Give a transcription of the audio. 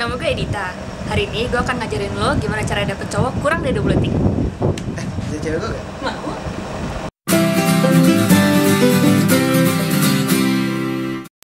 Nama gue Edita. Hari ini gue akan ngajarin lo gimana cara dapet cowok kurang dari 20 detik. Eh, dia cewek gue gak? Mau?